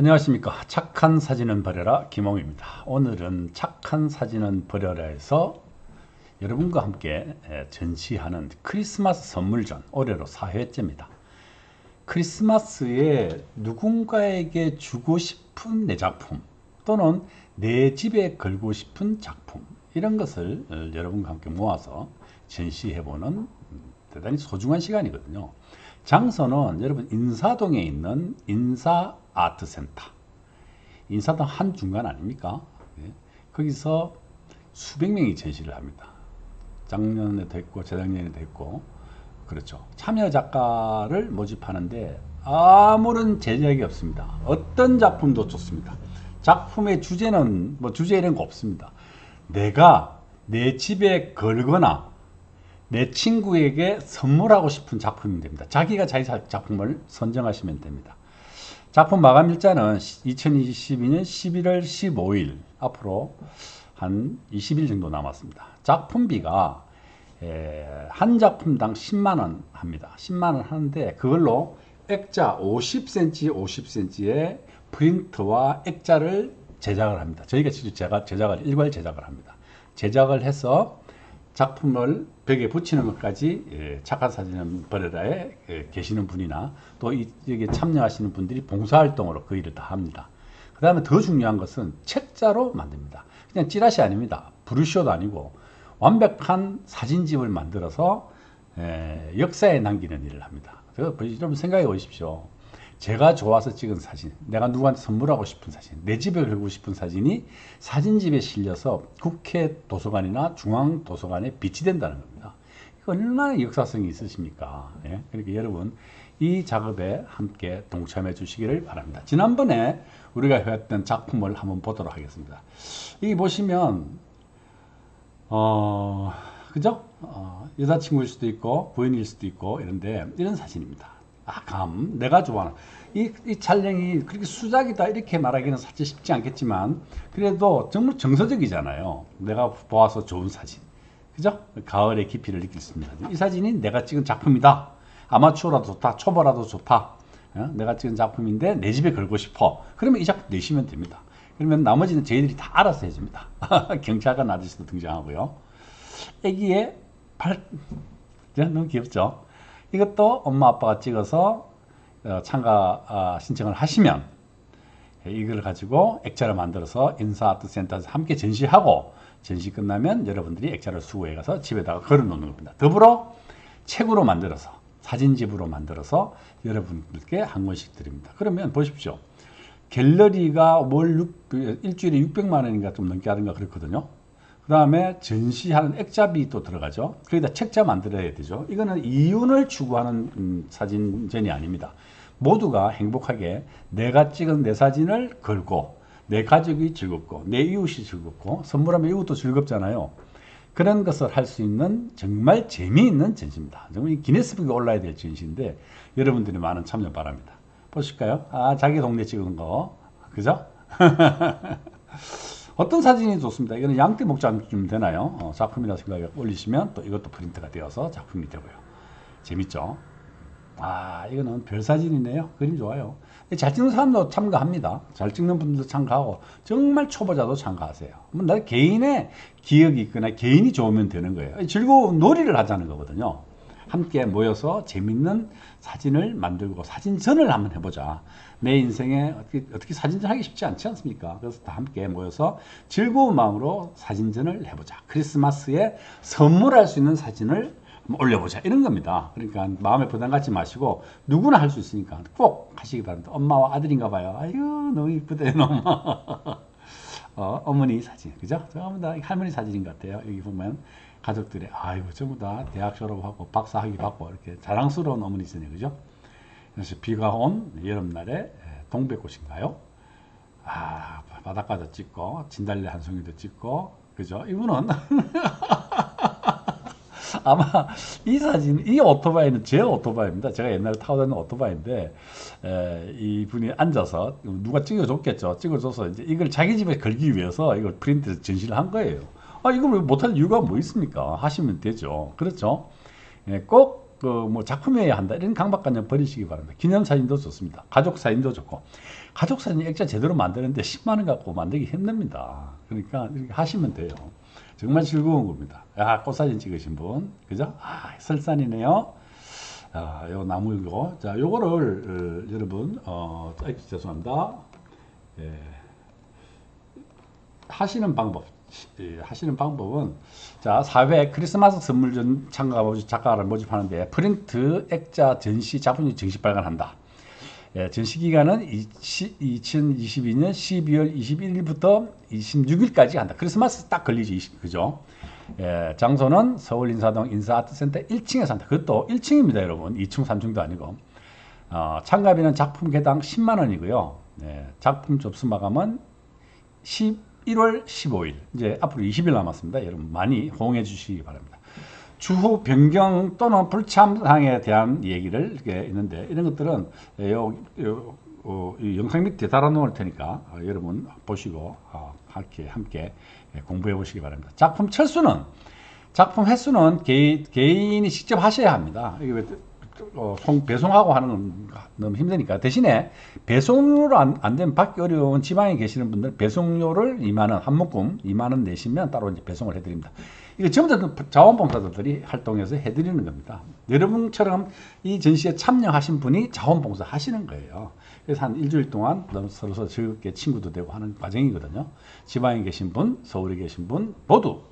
안녕하십니까. 착한 사진은 버려라. 김홍입니다. 오늘은 착한 사진은 버려라 에서 여러분과 함께 전시하는 크리스마스 선물전 올해로 4회째입니다. 크리스마스에 누군가에게 주고 싶은 내 작품 또는 내 집에 걸고 싶은 작품 이런 것을 여러분과 함께 모아서 전시해보는 대단히 소중한 시간이거든요 장소는 여러분 인사동에 있는 인사 아트센터. 인사동 한 중간 아닙니까? 예. 거기서 수백 명이 전시를 합니다. 작년에도 했고 재작년에도 했고 그렇죠. 참여 작가를 모집하는데 아무런 제약이 없습니다. 어떤 작품도 좋습니다. 작품의 주제는 뭐 주제 이런 거 없습니다. 내가 내 집에 걸거나 내 친구에게 선물하고 싶은 작품이 됩니다. 자기가 자기 작품을 선정하시면 됩니다. 작품 마감 일자는 2022년 11월 15일 앞으로 한 20일 정도 남았습니다. 작품비가 한 작품당 10만원 합니다. 10만원 하는데 그걸로 액자 50cm 50cm의 프린트와 액자를 제작을 합니다. 저희가 직접 제작, 제작을 일괄 제작을 합니다. 제작을 해서 작품을 벽에 붙이는 것까지 예, 착한 사진은 버려라에 예, 계시는 분이나 또 여기에 참여하시는 분들이 봉사활동으로 그 일을 다 합니다. 그 다음에 더 중요한 것은 책자로 만듭니다. 그냥 찌라시 아닙니다. 브루쇼도 아니고 완벽한 사진집을 만들어서 예, 역사에 남기는 일을 합니다. 여러분 생각해 보십시오. 제가 좋아서 찍은 사진, 내가 누구한테 선물하고 싶은 사진, 내 집에 걸고 싶은 사진이 사진집에 실려서 국회 도서관이나 중앙 도서관에 비치된다는 겁니다. 이거 얼마나 역사성이 있으십니까? 예? 그러니까 여러분 이 작업에 함께 동참해 주시기를 바랍니다. 지난번에 우리가 해왔던 작품을 한번 보도록 하겠습니다. 여기 보시면 어 그죠? 어, 여자친구일 수도 있고 부인일 수도 있고 이런데 이런 사진입니다. 아, 감. 내가 좋아하는. 이, 이 촬영이 그렇게 수작이다 이렇게 말하기는 사실 쉽지 않겠지만 그래도 정말 정서적이잖아요. 내가 보아서 좋은 사진. 그죠? 가을의 깊이를 느낄 수 사진. 이 사진이 내가 찍은 작품이다. 아마추어라도 좋다. 초보라도 좋다. 어? 내가 찍은 작품인데 내 집에 걸고 싶어. 그러면 이 작품 내시면 됩니다. 그러면 나머지는 저희들이 다 알아서 해줍니다. 경찰관 아저씨도 등장하고요. 애기의 발, 너무 귀엽죠? 이것도 엄마 아빠가 찍어서 어, 참가 아, 신청을 하시면 이걸 가지고 액자를 만들어서 인사아트센터에서 함께 전시하고 전시 끝나면 여러분들이 액자를 수거해 가서 집에다가 걸어 놓는 겁니다. 더불어 책으로 만들어서 사진집으로 만들어서 여러분들께 한 권씩 드립니다. 그러면 보십시오. 갤러리가 월 6, 일주일에 600만 원인가 좀 넘게 하든가 그렇거든요. 그 다음에 전시하는 액자비 또 들어가죠. 그러다 책자 만들어야 되죠. 이거는 이윤을 추구하는 음, 사진전이 아닙니다. 모두가 행복하게 내가 찍은 내 사진을 걸고 내 가족이 즐겁고 내 이웃이 즐겁고 선물하면 이웃도 즐겁잖아요. 그런 것을 할 수 있는 정말 재미있는 전시입니다. 정말 기네스북에 올라야 될 전시인데 여러분들이 많은 참여 바랍니다. 보실까요? 아 자기 동네 찍은 거 그죠? 어떤 사진이 좋습니다. 이거는 양떼 목장 좀 되나요? 어, 작품이라 생각해 올리시면 또 이것도 프린트가 되어서 작품이 되고요. 재밌죠? 아, 이거는 별 사진이네요. 그림 좋아요. 잘 찍는 사람도 참가합니다. 잘 찍는 분들도 참가하고 정말 초보자도 참가하세요. 나 개인의 기억이 있거나 개인이 좋으면 되는 거예요. 즐거운 놀이를 하자는 거거든요. 함께 모여서 재밌는 사진을 만들고 사진전을 한번 해보자. 내 인생에 어떻게, 어떻게 사진전 하기 쉽지 않지 않습니까? 그래서 다 함께 모여서 즐거운 마음으로 사진전을 해보자. 크리스마스에 선물할 수 있는 사진을 올려보자. 이런 겁니다. 그러니까 마음에 부담 갖지 마시고 누구나 할 수 있으니까 꼭 하시기 바랍니다. 엄마와 아들인가 봐요. 아유, 너무 이쁘대, 엄마. 어, 어머니 사진, 그죠? 전부 다 할머니 사진인 것 같아요. 여기 보면 가족들의 아이고 전부 다 대학 졸업하고 박사 학위 받고 이렇게 자랑스러운 어머니시네요, 그죠? 그래서 비가 온 여름날에 동백꽃인가요? 아 바닷가도 찍고 진달래 한 송이도 찍고 그죠? 이분은 아마 이 사진, 이 오토바이는 제 오토바이입니다. 제가 옛날에 타고 다니는 오토바이인데, 에, 이 분이 앉아서 누가 찍어줬겠죠. 찍어줘서 이제 이걸 자기 집에 걸기 위해서 이걸 프린트해서 전시를 한 거예요. 아, 이걸 못할 이유가 뭐 있습니까? 하시면 되죠. 그렇죠? 예, 꼭꼭그뭐 작품이어야 한다 이런 강박관념 버리시기 바랍니다. 기념사진도 좋습니다. 가족사진도 좋고 가족사진 액자 제대로 만드는데 10만 원 갖고 만들기 힘듭니다. 그러니까 이렇게 하시면 돼요. 정말 즐거운 겁니다. 야, 꽃사진 찍으신 분, 그죠? 아, 설산이네요. 아, 요 나무 이거. 자, 요거를 어, 여러분, 어, 죄송합니다. 예. 하시는 방법, 예, 하시는 방법은 자, 4회 크리스마스 선물 전 참가 모집 작가를 모집하는데 프린트 액자 전시 작품이 정식 발간한다. 예, 전시 기간은 2022년 12월 21일부터 26일까지 한다. 크리스마스 딱 걸리지, 그죠? 예, 장소는 서울 인사동 인사아트센터 1층에서 한다. 그것도 1층입니다, 여러분. 2층, 3층도 아니고. 어, 참가비는 작품 개당 10만 원이고요. 예, 작품 접수 마감은 11월 15일. 이제 앞으로 20일 남았습니다. 여러분 많이 호응해 주시기 바랍니다. 주후 변경 또는 불참상에 대한 얘기를 이렇게 있는데 이런 것들은 요, 요, 어, 이 영상 밑에 달아놓을 테니까 어, 여러분 보시고 어, 함께 함께 공부해 보시기 바랍니다. 작품 철수는 작품 횟수는 개인, 개인이 직접 하셔야 합니다. 이게 왜, 어, 송, 배송하고 하는 건 너무 힘드니까 대신에 배송료로 안, 안 되면 받기 어려운 지방에 계시는 분들 배송료를 2만 원, 한 묶음 2만 원 내시면 따로 이제 배송을 해드립니다. 전부 다 자원봉사자들이 활동해서 해드리는 겁니다. 여러분처럼 이 전시에 참여하신 분이 자원봉사 하시는 거예요. 그래서 한 일주일 동안 서로 서로 즐겁게 친구도 되고 하는 과정이거든요. 지방에 계신 분, 서울에 계신 분 모두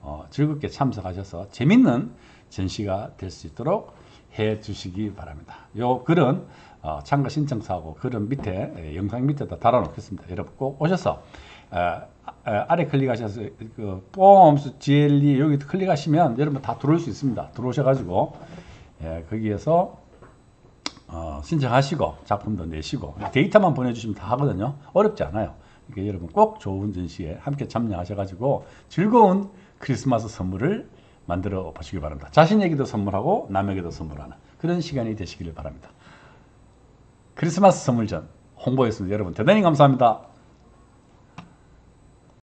어, 즐겁게 참석하셔서 재밌는 전시가 될 수 있도록 해 주시기 바랍니다. 요 글은 어, 참가 신청서하고 글은 밑에 에, 영상 밑에다 달아놓겠습니다. 여러분 꼭 오셔서 에, 아, 아래 클릭하셔서 그 폼스 GLE 여기 클릭하시면 여러분 다 들어올 수 있습니다. 들어오셔가지고 예, 거기에서 어, 신청하시고 작품도 내시고 데이터만 보내주시면 다 하거든요. 어렵지 않아요. 그러니까 여러분 꼭 좋은 전시에 함께 참여하셔가지고 즐거운 크리스마스 선물을 만들어 보시기 바랍니다. 자신에게도 선물하고 남에게도 선물하는 그런 시간이 되시기를 바랍니다. 크리스마스 선물전 홍보했습니다. 여러분 대단히 감사합니다.